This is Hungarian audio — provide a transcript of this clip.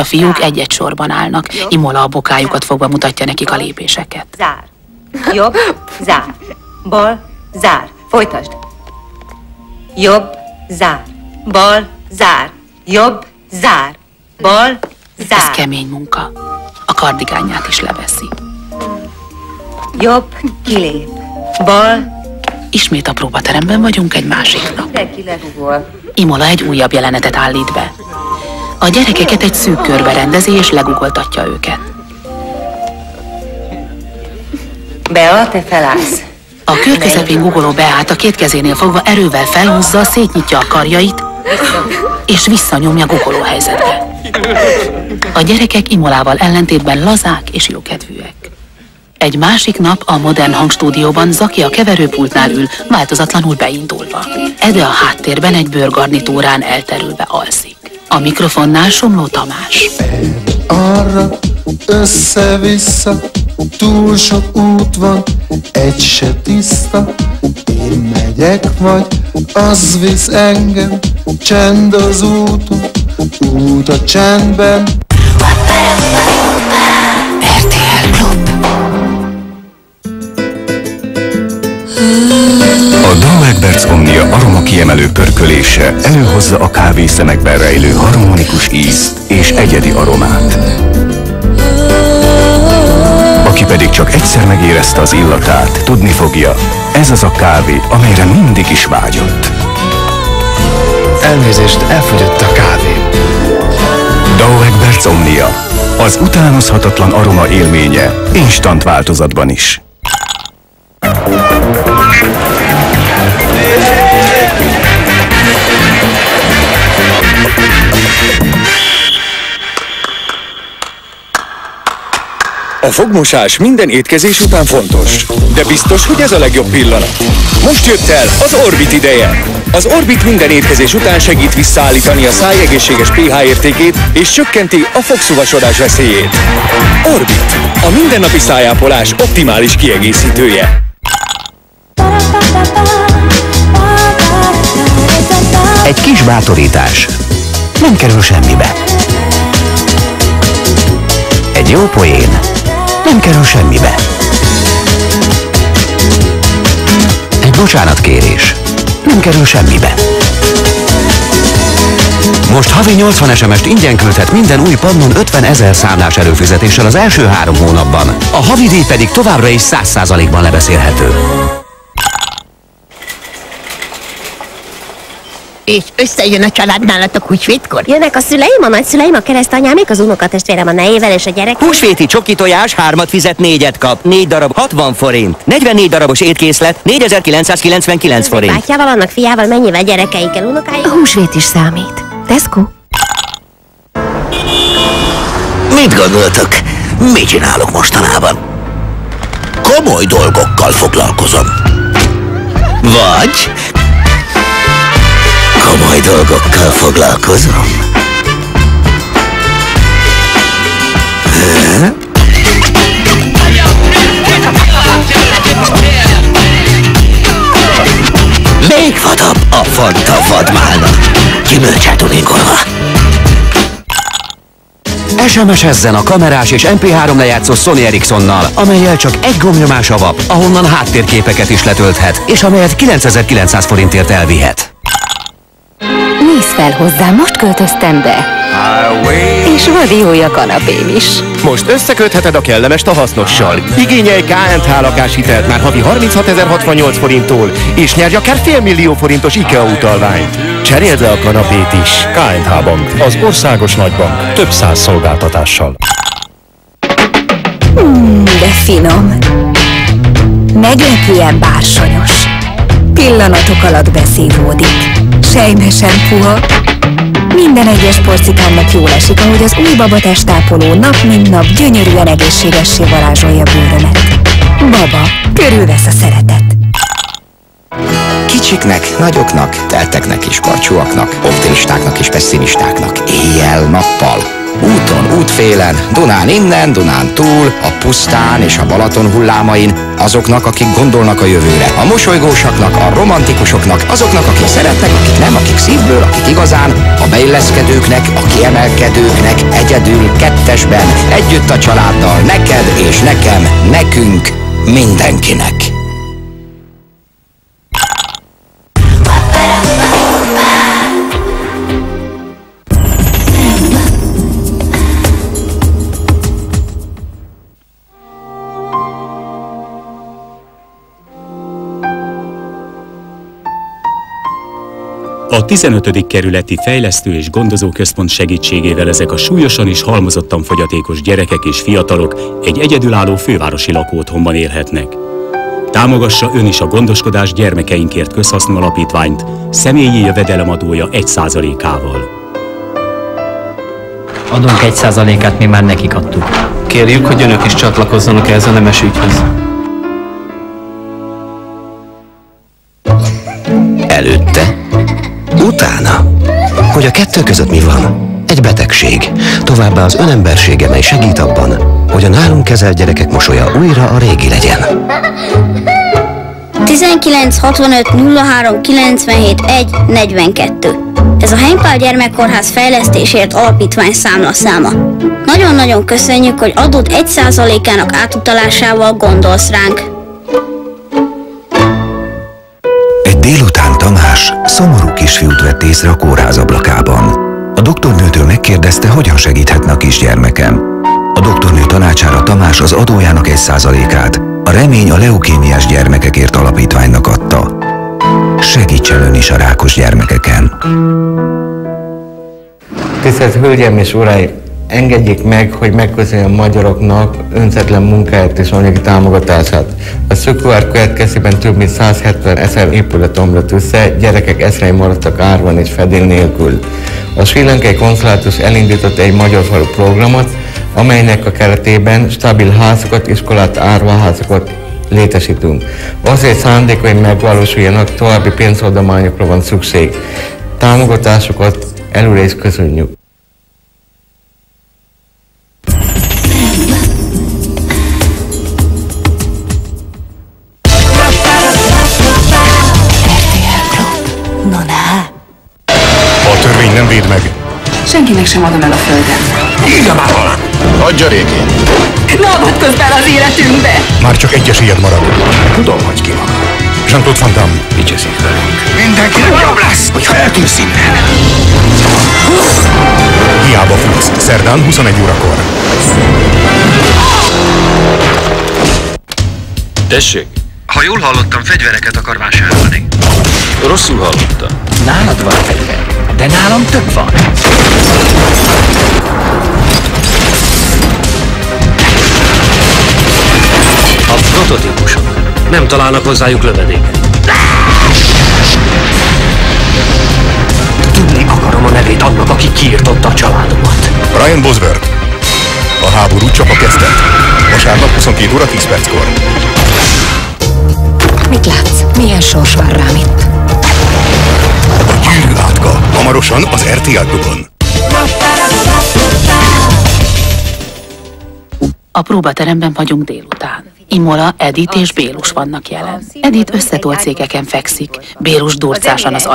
A fiúk egy-egy sorban állnak. Imola a bokájukat fogva mutatja nekik a lépéseket. Zár. Jobb, zár. Bal, zár. Folytasd. Jobb, zár. Bal, zár. Jobb, zár. Bal, Ez zár. kemény munka. A kardigányát is leveszi. Jobb, kilép. Bal, Ismét a próbateremben vagyunk egy másik nap. Imola egy újabb jelenetet állít be. A gyerekeket egy szűk körbe rendezi és legugoltatja őket. Bea, te felállsz. A kör közepén gugoló Beát a két kezénél fogva erővel felhúzza, szétnyitja a karjait, és visszanyomja gugoló helyzetbe. A gyerekek Imolával ellentétben lazák és jókedvűek. Egy másik nap a modern hangstúdióban Zaki a keverőpultnál ül, változatlanul beindulva. Ede a háttérben egy bőrgarnitúrán elterülve alszik. A mikrofonnál Somló Tamás. arra, össze-vissza, túl sok út van, egy se tiszta. Én megyek, vagy az visz engem, csend az úton, út a csendben. A Dauerberts Omnia aroma kiemelő pörkölése előhozza a kávészemekben rejlő harmonikus ízt és egyedi aromát. Aki pedig csak egyszer megérezte az illatát, tudni fogja, ez az a kávé, amelyre mindig is vágyott. Elnézést, elfogyott a kávé. Dauerberts Omnia. Az utánozhatatlan aroma élménye instant változatban is. A fogmosás minden étkezés után fontos, de biztos, hogy ez a legjobb pillanat. Most jött el az Orbit ideje. Az Orbit minden étkezés után segít visszaállítani a száj egészséges pH értékét és csökkenti a fogszuvasodás veszélyét. Orbit, a mindennapi szájápolás optimális kiegészítője. Egy kis bátorítás. Nem kerül semmibe. Egy jó poén. Nem kerül semmibe. Egy bocsánatkérés. Nem kerül semmibe. Most havi 80 SMS-t ingyen küldhet minden új Pannon 50 ezer számlás előfizetéssel az első három hónapban. A havi díj pedig továbbra is 100%-ban lebeszélhető. És összejön a család nálatok húsvétkor? Jönnek a szüleim, a nagyszüleim, a keresztanyámék, az unokatestvérem a nejével és a gyerek. Húsvéti csoki tojás, hármat fizet, négyet kap. Négy darab, 60 forint. 44 darabos étkészlet, 4999 forint. Bátyával, annak fiával, mennyivel gyerekeikkel, unokáik. A húsvét is számít. Tesco? Mit gondoltok? Mit csinálok mostanában? Komoly dolgokkal foglalkozom. Vagy komoly dolgokkal foglalkozom. Még vadabb a fanta vadmálna. Gyümölcset tuningolva. SMS-ezzen a kamerás és MP3 lejátszó Sony Ericssonnal, amelyel csak egy gombnyomás a vap, ahonnan háttérképeket is letölthet, és amelyet 9900 forintért elvihet. Fel hozzám, most költöztem be. És van jója kanapém is. Most összekötheted a kellemest a hasznossal. Igényelj KNH lakáshitelt már havi 36.068 forinttól, és nyerj akár fél millió forintos IKEA utalványt. Cseréld le a kanapét is. KNH Bank, az országos nagybank, több száz szolgáltatással. Mm, de finom. Meglepően bársonyos. Pillanatok alatt beszívódik. Sejmesen puha. Minden egyes porcikámnak jól esik, ahogy az új baba testápoló nap mint nap gyönyörűen egészségessé varázsolja bőrömet. Baba, körülvesz a szeretet. Kicsiknek, nagyoknak, telteknek és karcsúaknak, optimistáknak és pessimistáknak, éjjel-nappal. Úton, útfélen, Dunán innen, Dunán túl, a pusztán és a Balaton hullámain, azoknak, akik gondolnak a jövőre, a mosolygósaknak, a romantikusoknak, azoknak, akik szeretnek, akik nem, akik szívből, akik igazán, a beilleszkedőknek, a kiemelkedőknek, egyedül kettesben, együtt a családdal, neked és nekem, nekünk, mindenkinek. A 15. kerületi fejlesztő és gondozó központ segítségével ezek a súlyosan és halmozottan fogyatékos gyerekek és fiatalok egy egyedülálló fővárosi lakóotthonban élhetnek. Támogassa ön is a Gondoskodás Gyermekeinkért Közhasznú Alapítványt személyi jövedelemadója 1%-ával. Adunk egy százalékát, mi már nekik adtuk. Kérjük, hogy önök is csatlakozzanak ehhez a nemes ügyhöz. Utána? Hogy a kettő között mi van? Egy betegség. Továbbá az önembersége, mely segít abban, hogy a nálunk kezelt gyerekek mosolya újra a régi legyen. 19 65 03 97 1 42. Ez a Heimpál Gyermekkórház fejlesztésért alapítvány számlaszáma. Nagyon-nagyon köszönjük, hogy adód 1%-ának átutalásával gondolsz ránk. Egy délután Tamás szomorú kisfiút vett észre a kórház ablakában. A doktornőtől megkérdezte, hogyan segíthetne a kisgyermekem. A doktornő tanácsára Tamás az adójának egy százalékát a Remény a leukémiás gyermekekért alapítványnak adta. Segítsen ön is a rákos gyermekeken. Tisztelt Hölgyeim és Uraim! Engedjék meg, hogy megköszönjem a magyaroknak önzetlen munkáját és anyagi támogatását. A szökőár következtében több mint 170 ezer épület omlott össze, gyerekek ezrei maradtak árvan és fedél nélkül. A Sri Lankai Konzulátus elindított egy magyar falu programot, amelynek a keretében stabil házakat, iskolát, árvaházakat létesítünk. Azért szándék, hogy megvalósuljanak, további pénzadományokra van szükség. Támogatásokat előre is köszönjük. Senkinek sem adom el a földem. Írja már alá! Adja régi. Ne avatkozz bele az életünkbe! Már csak egy esélyed marad. Tudom, hogy ki maga. Jean-Claude Van Damme. Vicsezik velünk. Mindenkinek jobb lesz, hogyha eltűnsz innen. Hiába futsz. Szerdán 21 órakor. Tessék? Ha jól hallottam, fegyvereket akar vásárolni. Rosszul hallottam. Nálad van fegyver, de nálam több van. A prototípusok. Nem találnak hozzájuk lövedéket. Tudni akarom a nevét annak, aki kiirtotta a családomat. Ryan Bosworth. A háború csak a kezdet. Vasárnap 22 óra 10 perckor. Mit látsz? Milyen sors vár rám itt? Hamarosan az RTL klubon. A próbateremben vagyunk délután. Imola, Edith és Bélus vannak jelen. Edith összetolt székeken fekszik, Bélus durcásan az